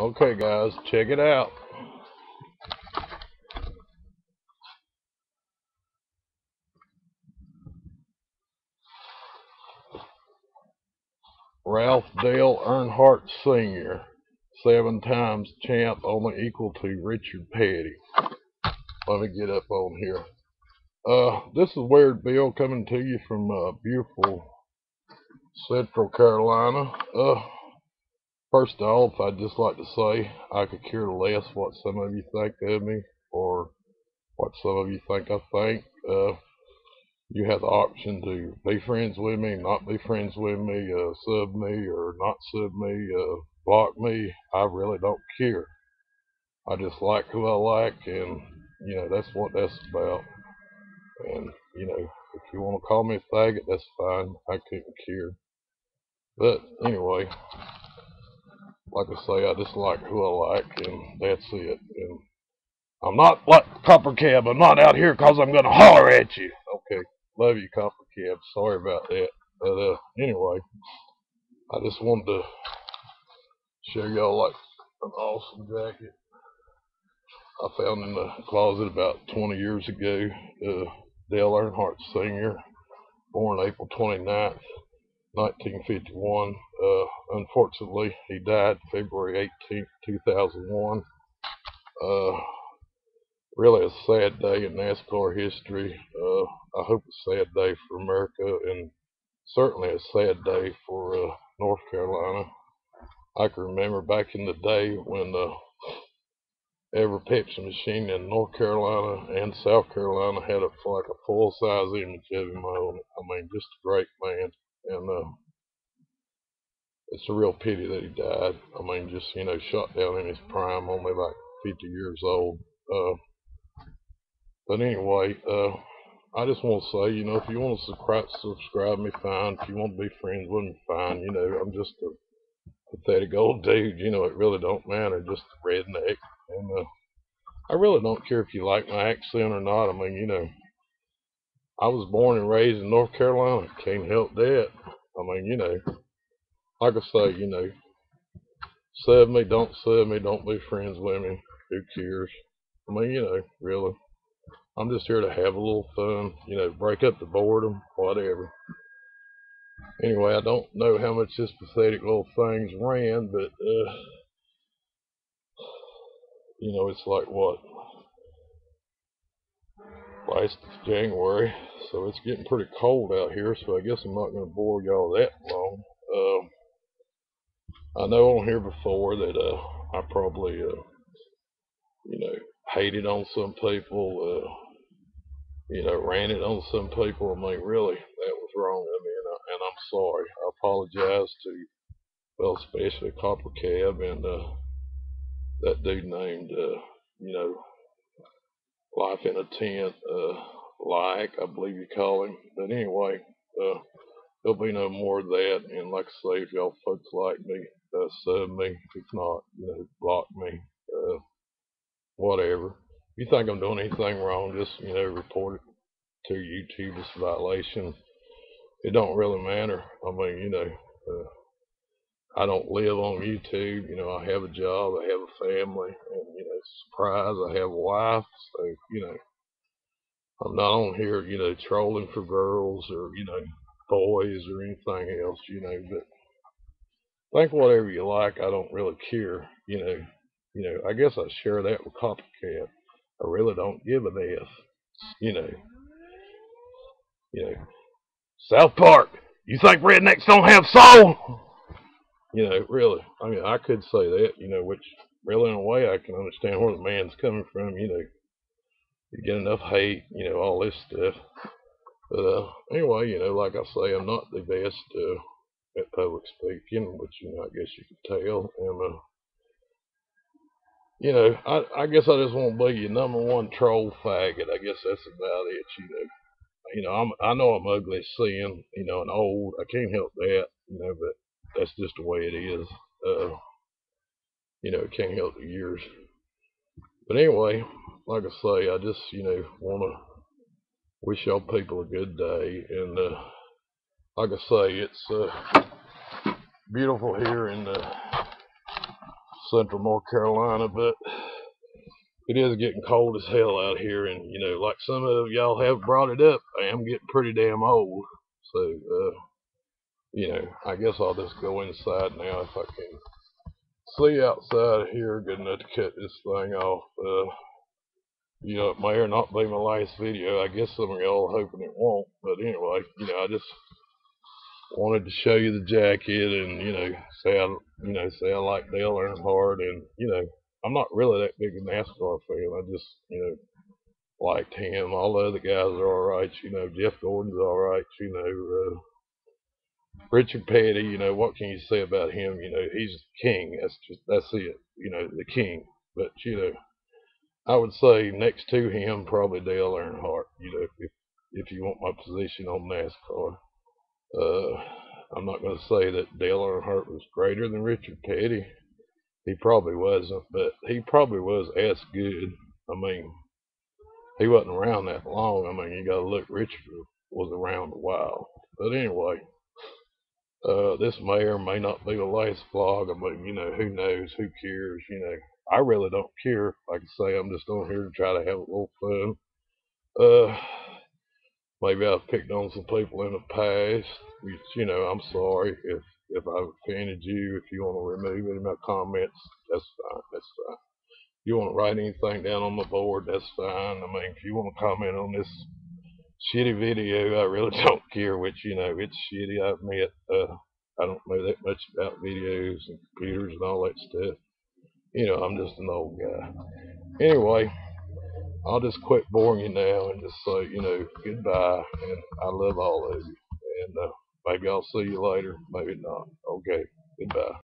Okay, guys, check it out. Ralph Dale Earnhardt Sr., seven times champ, only equal to Richard Petty. Let me get up on here. Uh, this is Weird Bill coming to you from uh, beautiful Central Carolina. Uh, first off, I'd just like to say I could care less what some of you think of me or what some of you think I think. Uh, you have the option to be friends with me, not be friends with me, uh, sub me or not sub me, uh, block me. I really don't care. I just like who I like, and you know that's what that's about. And you know, if you want to call me a faggot, that's fine. I couldn't care. But anyway, like I say, I just like who I like, and that's it. And I'm not like Copper Cab. I'm not out here 'cause I'm gonna holler at you. Okay. Love you, Copper Cab. Sorry about that. But uh, anyway, I just wanted to show y'all like an awesome jacket I found in the closet about 20 years ago. Uh, Dale Earnhardt Sr., born April 29th, 1951. Uh, unfortunately, he died February 18th, 2001. Uh, really a sad day in NASCAR history. Uh, I hope a sad day for America and certainly a sad day for uh, North Carolina. I can remember back in the day when uh, every Pepsi machine in North Carolina and South Carolina had a like a full size image of him. I mean, just a great man, and uh, it's a real pity that he died. I mean, just you know, shot down in his prime, only like 50 years old. Uh, but anyway, uh, I just want to say, you know, if you want to subscribe, subscribe me, fine. If you want to be friends with me, fine. You know, I'm just a pathetic old dude. You know, it really don't matter. Just a redneck. And uh, I really don't care if you like my accent or not. I mean, you know, I was born and raised in North Carolina. Can't help that. I mean, you know, like I say, you know, serve me, don't serve me, don't be friends with me. Who cares? I mean, you know, really. I'm just here to have a little fun, you know, break up the boredom, whatever. Anyway, I don't know how much this pathetic little thing's ran, but, uh, you know, it's like what? Last January, so it's getting pretty cold out here, so I guess I'm not going to bore y'all that long. I know on here before that uh, I probably, uh, you know, hated on some people, uh, you know, ran it on some people. I mean, really, that was wrong of me, and, I, and I'm sorry. I apologize to, well, especially Copper Cab and uh, that dude named, uh, you know, Life in a Tent, uh, like I believe you call him. But anyway, uh, there'll be no more of that. And like I say, if y'all folks like me, uh, sub me. If not, you know, block me. Uh, whatever If you think I'm doing anything wrong, just you know report it to YouTube It's a violation. It don't really matter. I mean, you know, uh, I don't live on YouTube. You know, I have a job, I have a family, and you know, surprise, I have a wife. So you know, I'm not on here, you know, trolling for girls or you know, boys or anything else. You know, but think whatever you like. I don't really care. You know, you know. I guess I share that with Copper Cab. I really don't give a. You know. You know. South Park, you think rednecks don't have soul? You know, really. I mean, I could say that, you know, which really in a way I can understand where the man's coming from, you know. You get enough hate, you know, all this stuff. But uh, anyway, you know, like I say, I'm not the best uh, at public speaking, which, you know, I guess you can tell. And, uh, you know, I, I guess I just want to be your number one troll faggot. I guess that's about it. You know, you know, I'm I know I'm ugly sin, you know, and old. I can't help that, you know, but that's just the way it is. Uh, you know, can't help the years. But anyway, like I say, I just you know want to wish y'all people a good day, and uh, like I say, it's uh, beautiful here in the central North Carolina, but it is getting cold as hell out here, and you know, like some of y'all have brought it up, I am getting pretty damn old. So, uh, you know, I guess I'll just go inside now if I can see outside here good enough to cut this thing off. Uh, you know, it may or not be my last video. I guess some of y'all hoping it won't, but anyway, you know, I just wanted to show you the jacket and you know say I you know say I like Dale Earnhardt and you know I'm not really that big of a NASCAR fan. I just you know liked him. All the other guys are all right. You know Jeff Gordon's all right. You know uh, Richard Petty. You know what can you say about him? You know he's king. That's just that's it. You know the king. But you know I would say next to him probably Dale Earnhardt. You know if if you want my position on NASCAR. Uh, I'm not going to say that Dale Earnhardt was greater than Richard Petty. He probably wasn't, but he probably was as good. I mean, he wasn't around that long. I mean, you got to look. Richard was around a while. But anyway, uh, this may or may not be the last vlog. I mean, you know, who knows? Who cares? You know, I really don't care. Like I say, I'm just on here to try to have a little fun. Uh, maybe I've picked on some people in the past. Which, you know, I'm sorry if if I've offended you. If you want to remove any of my comments, that's fine. That's fine. If you want to write anything down on the board, that's fine. I mean, if you want to comment on this shitty video, I really don't care. Which you know, it's shitty. I admit. Uh, I don't know that much about videos and computers and all that stuff. You know, I'm just an old guy. Anyway. I'll just quit boring you now and just say, you know, goodbye. And I love all of you. And uh, maybe I'll see you later. Maybe not. Okay. Goodbye.